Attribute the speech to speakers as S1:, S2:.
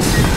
S1: you